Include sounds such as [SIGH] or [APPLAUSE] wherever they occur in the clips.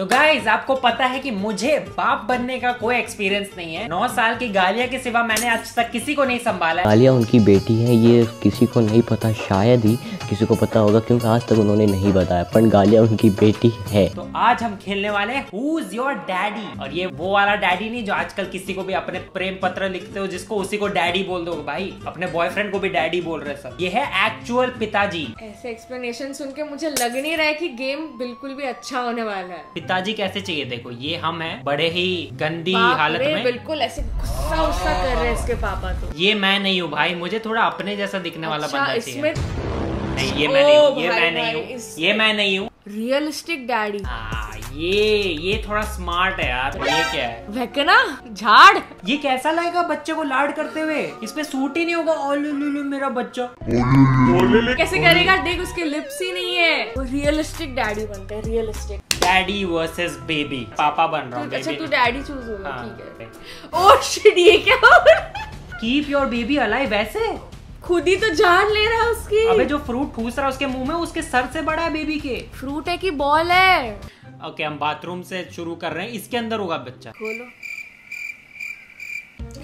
तो गाइज़ आपको पता है कि मुझे बाप बनने का कोई एक्सपीरियंस नहीं है। नौ साल की गालिया के सिवा मैंने आज तक किसी को नहीं संभाला है। आलिया उनकी बेटी है ये किसी को नहीं पता शायद ही किसी को पता होगा क्योंकि आज तक उन्होंने नहीं बताया पर गालिया उनकी बेटी है। तो आज हम खेलने वाले हैं हुज योर डैडी और ये वो वाला डैडी नहीं जो आजकल किसी को भी अपने प्रेम पत्र लिखते हो जिसको उसी को डैडी बोल दो। भाई अपने बॉयफ्रेंड को भी डैडी बोल रहे सब। ये है एक्चुअल पिताजी। ऐसे एक्सप्लेनेशन सुन के मुझे लग नहीं रहा है कि गेम बिल्कुल भी अच्छा होने वाला है। पिताजी कैसे चाहिए? देखो ये हम है बड़े ही गंदी हालत में। बिल्कुल ऐसे गुस्सा उस्सा कर रहे हैं इसके पापा तो। ये मैं नहीं हूँ भाई मुझे थोड़ा अपने जैसा दिखने वाला अच्छा बंदा इसमें चाहिए नहीं ये मैं नहीं हूँ ये मैं नहीं हूँ ये मैं नहीं हूँ। Realistic daddy. हाँ, ये ये थोड़ा स्मार्ट है यार ये क्या है? वहकना झाड़। ये कैसा लगेगा बच्चे को लाड करते हुए? इस पे सूट ही नहीं होगा। ओ लु लु लु, मेरा बच्चा। कैसे करेगा? देख उसके लिप्स ही नहीं है। रियलिस्टिक डैडी बनते हैं रियलिस्टिक डैडी वर्सेस बेबी पापा बन रहा हूँ अच्छा तू डैडी चूज़ होगा हाँ, ठीक है। ओ शिट ये क्या हो रहा है? कीप योर बेबी अलाइव वैसे? खुद ही तो जान ले रहा है उसकी। अबे जो फ्रूट ठूस रहा है उसके मुँह में उसके सर से बड़ा है बेबी के। फ्रूट है कि बॉल है? ओके हम बाथरूम से शुरू कर रहे हैं। इसके अंदर होगा बच्चा। खोलो।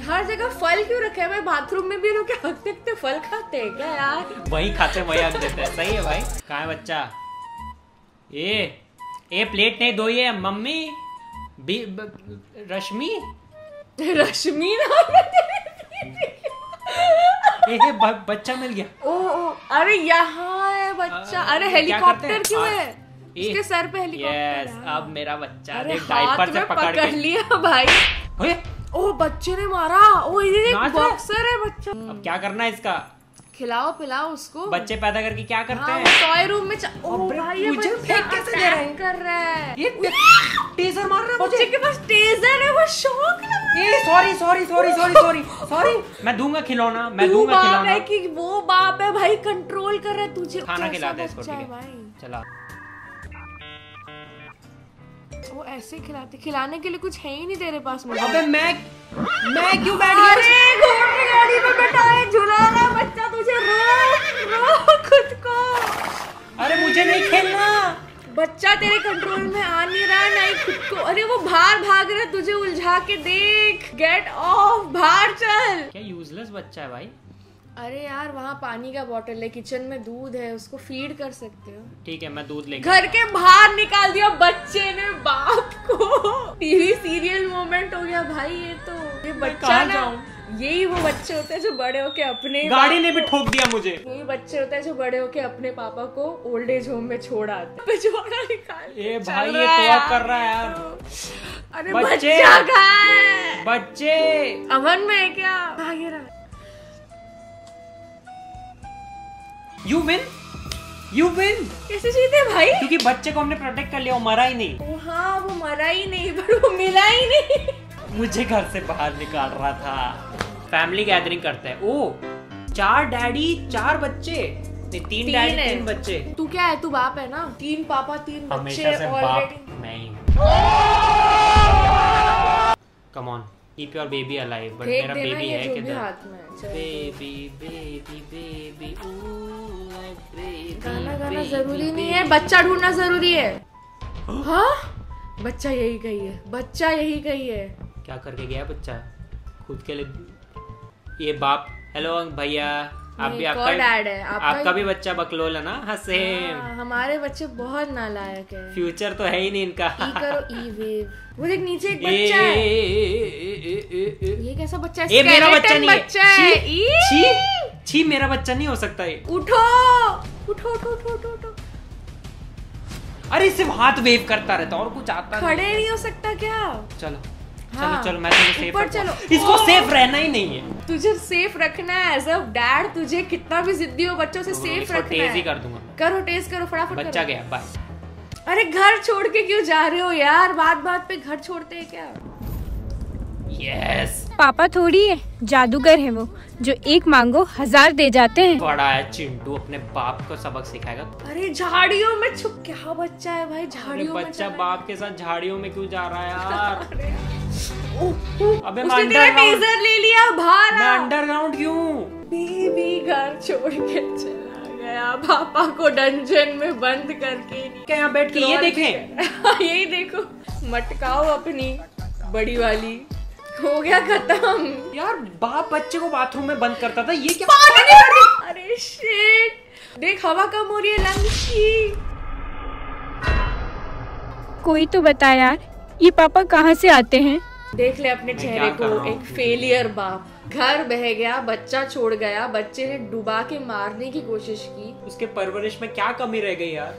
हर जगह फल क्यों रखे हैं? भाई बाथरूम में भी लोग क्या हकते हकते फल खाते हैं क्या यार? वही खाते वही हक देते हैं। सही है भाई। कहाँ है बच्चा? ए ए प्लेट नहीं धोई है मम्मी बी रश्मि? [LAUGHS] रश्मि ए, बच्चा मिल गया। ओ, ओ अरे यहाँ है बच्चा। अरे हेलीकॉप्टर? क्यों है? ए, उसके सर पे हेलीकॉप्टर यस अब मेरा बच्चा अरे देख हाथ डायपर से में पकड़ पकड़ लिया भाई। ओए, ओ बच्चे ने मारा। ओ ये है? बॉक्सर है बच्चा। अब क्या करना है इसका? खिलाओ पिलाओ उसको। बच्चे पैदा करके क्या करते हाँ, हैं? टॉय रूम में ओ भाई ये मुझे फेंक कैसे दे रहा है? कर रहा है। ये टेजर मार रहा है बच्चे मुझे? के पास टेजर है वो शौक लगा ए sorry sorry sorry sorry sorry sorry मैं दूँगा खिलौना मैं दूँगा बाप खिलौना। है कि वो बाप है भाई कंट्रोल कर रहा है। तुझे खाना खिला दे इसको ठीक है? है चला। वो ऐसे खिलाते खिलाने के लिए कुछ है ही नहीं तेरे पास मुझे। अबे मैं मैं क्यों बैठ गया? अरे घोड़े की गाड़ी में बैठा है झुला रहा बच्चा तुझे रो रो खुद को। अरे मुझे नहीं खेलना। बच्चा तेरे कंट्रोल में आ नहीं रहा नहीं खुद को। अरे वो बाहर भाग रहा तुझे उलझा के देख। गेट ऑफ़ बाहर चल। क्या यूजलेस बच्चा है भाई? अरे यार वहाँ पानी का बॉटल है किचन में दूध है उसको फ़ीड कर सकते हो। ठीक है मैं दूध लेकर घर के बाहर निकाल दिया बच्चे ने बाप को। टीवी सीरियल मोमेंट हो गया भाई ये तो। ये बच्चा ना यही वो बच्चे होते हैं जो बड़े होके अपने गाड़ी ने भी ठोक दिया मुझे। यही बच्चे होते हैं जो बड़े होके अपने पापा को ओल्ड एज होम में छोड़ आते हैं। निकाल के भाई, ये तो कर रहा है यार। तो। अरे बच्चे। बच्चा अवन में है क्या? कहाँ गिरा? यू विन यू विन कैसे जीते भाई? क्योंकि बच्चे को हमने प्रोटेक्ट कर लिया वो मरा ही नहीं। ओ हाँ वो मरा ही नहीं पर वो मिला ही नहीं। मुझे घर से बाहर निकाल रहा था। फैमिली गैदरिंग करते हैं। ओ चार डैडी चार बच्चे। नहीं तीन डैडी। तीन बच्चे। तू क्या है? तू बाप है ना? तीन पापा तीन बच्चे हमेशा से बाप मैं ही come on keep your baby alive but मेरा बेबी है किधर? हाथ में। बेबी बेबी बेबी गाना गाना ज़रूरी नहीं है बच्चा ढूंढना ज़रूरी है। हाँ? बच्चा यही कही है बच्चा यही कही है। क्या करके गया बच्चा? खुद के लिए ये बाप हेलो भैया। आप भी आपका डैड है? आपका आपका भी बच्चा बकलोल है ना? हाँ सेम हाँ, हमारे बच्चे बहुत नालायक है। फ्यूचर तो है ही नहीं इनका। ई करो ई वेव वो देख नीचे एक बच्चा है। ये कैसा बच्चा है? ए, मेरा बच्चा नहीं है। बच्चा है। छी, छी मेरा बच्चा नहीं हो सकता ये। उठो! उठो उठो उठो उठो उठो। अरे सिर्फ़ हाथ वेव करता रहता और कुछ आता खड़े नहीं हो सकता क्या? चलो। चलो चलो मैं तुझे सेफ़ ऊपर। चलो। इसको सेफ़ रहना ही नहीं है। तुझे सेफ़ रखना है एज अ डैड तुझे कितना भी जिद्दी हो बच्चों से सेफ़ इसको रखना ही है। कर दूँगा। करो टेस्ट करो फटाफट बच्चा गया बाय अरे घर छोड़ के क्यों जा रहे हो यार? बात बात पे घर छोड़ते हैं क्या? यस पापा थोड़ी है जादूगर है वो जो एक मांगो हज़ार दे जाते हैं। बड़ा है चिंटू अपने बाप को सबक सिखाएगा। अरे झाड़ियों में छुप क्या बच्चा है भाई झाड़ियों में बच्चा बाप के साथ झाड़ियों में क्यों जा रहा है यार? [LAUGHS] अबे मैं टेजर ले लिया बाहर मैं। अंडरग्राउंड क्यों? बेबी घर छोड़ के चला गया पापा को डंजन में बंद करके। क्या यहाँ बैठ के ये देखें? [LAUGHS] यही देखो मटकाओ अपनी बड़ी वाली। हो गया खत्म। यार बाप बच्चे को बाथरूम में बंद करता था ये क्या अरे शिट देख हवा कम हो रही है लंग्स की। कोई तो बता यार ये पापा कहाँ से आते हैं? देख ले अपने चेहरे को एक फेलियर बाप। घर बह गया बच्चा छोड़ गया बच्चे ने डुबा के मारने की कोशिश की। उसके परवरिश में क्या कमी रह गई यार?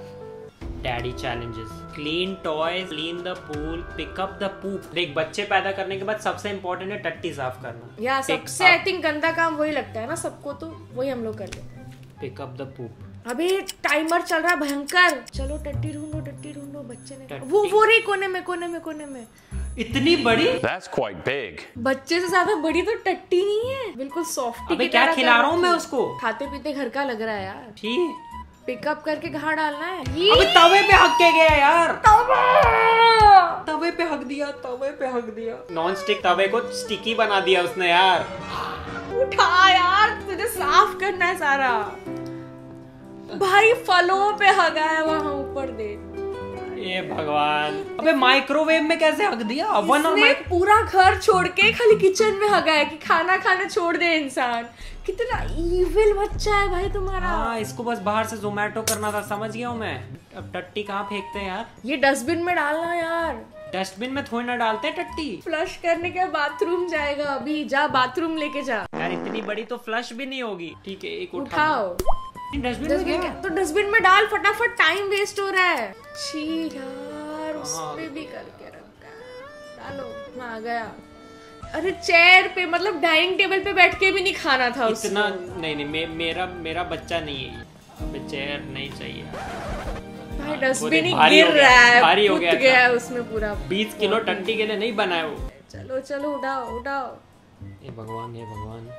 Daddy challenges clean toys clean the pool pick up the poop देख बच्चे पैदा करने के बाद सबसे इम्पोर्टेंट है टट्टी साफ़ करना। या सबसे आई थिंक गंदा काम वही लगता है ना सबको तो वही हम लोग कर लेते हैं। पिक अप द पूप अभी टाइमर चल रहा है भयंकर। चलो टट्टी ढूंढो टट्टी ढूंढो बच्चे ने वो वो रही कोने में कोने में कोने में। इतनी बड़ी? That's quite big. बच्चे से ज़्यादा बड़ी तो टट्टी नहीं है। बिल्कुल सॉफ्ट अबे क्या खिला रहा हूँ मैं उसको? खाते पीते घर का लग रहा है यार। ठीक। पिकअप करके कहाँ डालना है? ये अबे तवे पे हक के गया यार। तवे! तवे पे हक दिया तवे पे हक दिया। नॉन स्टिक तवे को स्टिकी बना दिया उसने यार। उठा यार तुझे साफ़ करना है सारा। भाई फलों पे हगा है वहाँ ऊपर दे ये भगवान। अबे माइक्रोवेव में कैसे हक दिया? अवन और इसने माइक्रो पूरा घर छोड़ के खाली किचन में हगा है कि खाना खाना छोड़ दे इंसान। कितना इविल बच्चा है भाई तुम्हारा। हाँ इसको बस बाहर से जोमेटो करना था समझ गया हूँ मैं। अब टट्टी कहाँ फेंकते हैं यार? ये डस्टबिन में डालना यार। डस्टबिन में थोड़ी ना डालते हैं टट्टी। फ्लश करने के बाथरूम जाएगा अभी। जा बाथरूम लेके जा। यार इतनी बड़ी तो फ्लश भी नहीं होगी। ठीक है एक उठाओ। डस्टबिन में तो डस्टबिन में डाल फटाफट। टाइम वेस्ट हो रहा है। छी यार हाँ। उसमें भी करके रखा है। डालो। हाँ आ गया। अरे चेयर पे मतलब डाइनिंग टेबल पे बैठ के भी नहीं खाना था उसको। इतना नहीं नहीं मे, मेरा मेरा बच्चा नहीं है। ये चेयर नहीं चाहिए। भाई डस्टबिन ही गिर रहा है भारी हो गया। गया है उसमें पूरा। 20 किलो टट्टी के लिए नहीं बनाया वो। चलो चलो उठाओ उठाओ। ये भगवान ये भगवान।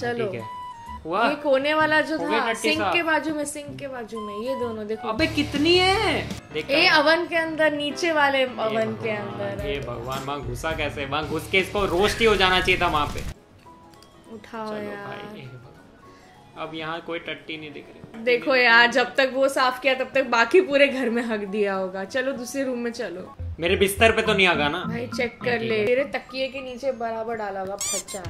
चलो। ठीक है। हुआ? ये कोने वाला जो था सिंक के बाजू में सिंक के बाजू में ये दोनों देखो। अबे कितनी है? ए अवन के अंदर नीचे वाले अवन के अंदर ये भगवान वहाँ घुसा कैसे? वहाँ घुस के इसको रोस्ट ही हो जाना चाहिए था वहाँ पे। उठाओ यार। ये। अब यहाँ कोई टट्टी नहीं दिख रही। देखो यार जब तक वो साफ़ किया तब तक बाकी पूरे घर में हक दिया होगा। चलो दूसरे रूम में चलो। मेरे बिस्तर पे तो नहीं आगा ना? भाई चेक कर ले। तेरे तकिए के नीचे बराबर डाला होगा फच्चा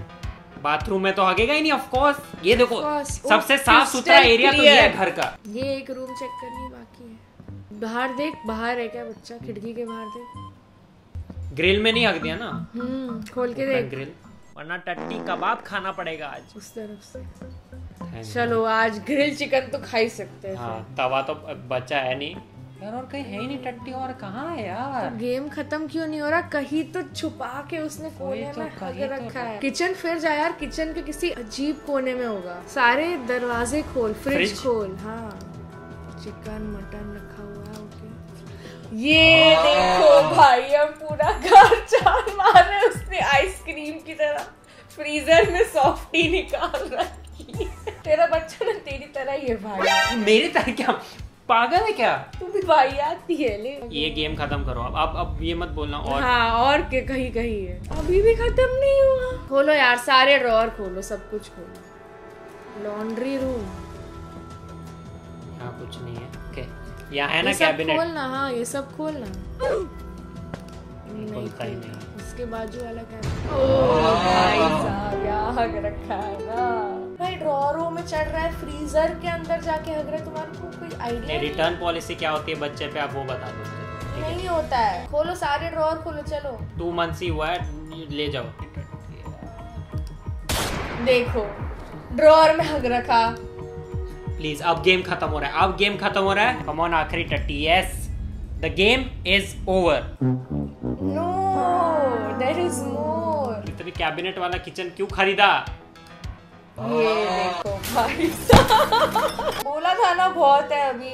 बाथरूम में तो हगेगा ही नहीं ऑफ़ कोर्स ये देखो सबसे साफ़ सुथरा एरिया तो ये है घर का। ये एक रूम चेक करनी बाकी है। बाहर देख बाहर है क्या बच्चा? खिड़की के बाहर देख। ग्रिल में नहीं हक दिया ना? हम्म खोल के देख। ग्रिल वरना टट्टी कबाब खाना पड़ेगा आज। उस तरफ़ से। चलो आज ग्रिल चिकन तो खा ही सकते हैं। हाँ तवा तो बचा है नहीं। यार और कहीं है ही नहीं टट्टी और कहाँ है यार? तो गेम खत्म क्यों नहीं हो रहा? कहीं तो छुपा के उसने कोने तो, में तो। रखा है। किचन फिर जा यार किचन के किसी अजीब कोने में होगा। सारे दरवाजे खोल फ्रिज फ्रिज? खोल हाँ। चिकन मटन रखा हुआ है ओके। ये देखो भाई हम पूरा घर चार मारे उसने आइसक्रीम की तरह। फ्रीजर में सॉफ्टी निकाल रखी है। तेरा बच्चा ना तेरी तरह ही है भाई। मेरी तरह क्या? पागल है क्या? तू आती है ले ये गेम खत्म करो अब। अब अब ये मत बोलना और हाँ और के कहीं कहीं है। अभी भी खत्म नहीं हुआ। खोलो यार सारे ड्रॉर खोलो सब कुछ खोलो। Laundry room. यहाँ कुछ नहीं है। ओके यहाँ है ना ये सब कैबिनेट। खोलना हाँ ये सब खोलना। नहीं खुलता ही नहीं। उसके बाजू वाला कैबिनेट। ओ भाई साहब यहाँ रखा है ना। भाई ड्रॉरों में चढ़ रहा है फ्रीजर के अंदर जाके हग रहा है तुम्हारे को कोई आइडिया रिटर्न पॉलिसी क्या होती है बच्चे पे आप वो बता दो नहीं होता है। खोलो सारे ड्रॉर खोलो चलो। टू मंथ्स ही हुआ है ले जाओ। देखो ड्रॉर में हग रखा। प्लीज़ अब गेम खत्म हो रहा है। अब गेम खत्म हो रहा है। कम ऑन आखिरी टट्टी। Yes the game is over no there is more इतनी कैबिनेट वाला किचन क्यों खरीदा? ये देखो भाई साहब। बोला था ना बहुत है अभी।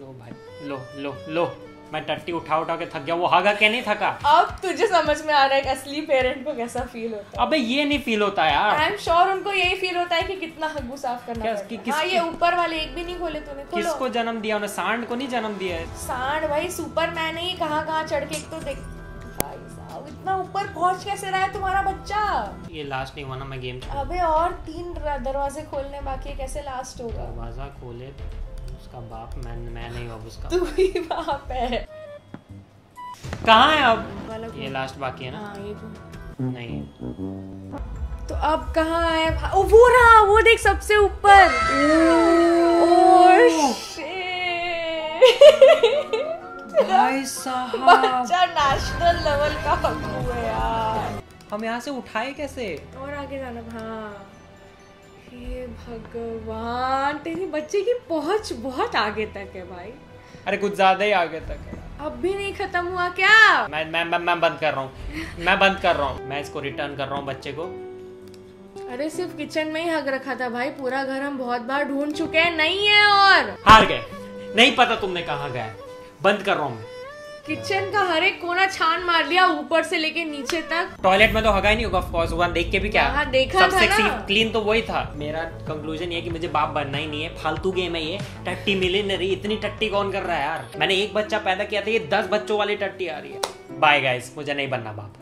लो भाई लो लो लो। मैं टट्टी उठा उठा के थक गया वो हगा के नहीं थका? अब तुझे समझ में आ रहा है कि असली पेरेंट को कैसा फील होता है। अबे ये नहीं फील होता यार। आई एम श्योर उनको यही फील होता है कि कितना हग्गू साफ़ करना क्या- कि- है। किस- हाँ ये ऊपर वाले एक भी नहीं खोले तूने किसको जन्म दिया? उन्हें सांड को नहीं जन्म दिया है? सांड भाई सुपरमैन ही कहाँ कहाँ चढ़ के एक तो देख इतना ऊपर पहुँच कैसे रहा है तुम्हारा बच्चा? ये लास्ट नहीं हुआ ना मैं गेम अबे और तीन दरवाजे खोलने बाकी है कैसे लास्ट होगा? दरवाज़ा खोले उसका बाप मैं मैं नहीं हूँ अब उसका। तू ही बाप है। कहाँ है अब? ये लास्ट बाकी है ना? हाँ ये तो। नहीं। तो अब कहाँ है? ओ वो रहा वो देख सबसे ऊपर। ओह। Shit। [LAUGHS] भाई साहब। बच्चा नेशनल लेवल का हकू है यार। हम यहाँ से उठाए कैसे? और आगे जाना हाँ। हे भगवान तेरी बच्चे की पहुँच बहुत आगे तक है भाई। अरे कुछ ज़्यादा ही आगे तक है। अब भी नहीं खत्म हुआ क्या? मैं मैं मैं, मैं बंद कर रहा हूँ। मैं बंद कर रहा हूँ। मैं इसको रिटर्न कर रहा हूँ बच्चे को। अरे सिर्फ़ किचन में ही हक रखा था भाई। पूरा घर हम बहुत बार ढूंढ चुके हैं। नहीं है और। हार गए। नहीं पता तुमने कहाँ गया। बंद कर रहा हूँ मैं। किचन का हर एक कोना छान मार लिया ऊपर से लेके नीचे तक। टॉयलेट में तो हगा ही नहीं होगा ऑफकोर्स वन देख के भी क्या? हाँ, देखा सबसे था ना। क्लीन तो वही था। मेरा कंक्लूजन ये कि मुझे बाप बनना ही नहीं है। फालतू गेम है ये। टट्टी मिली नहीं रही इतनी टट्टी कौन कर रहा है यार? मैंने एक बच्चा पैदा किया था ये दस बच्चों वाली टट्टी आ रही है। बाय गाइस मुझे नहीं बनना बाप।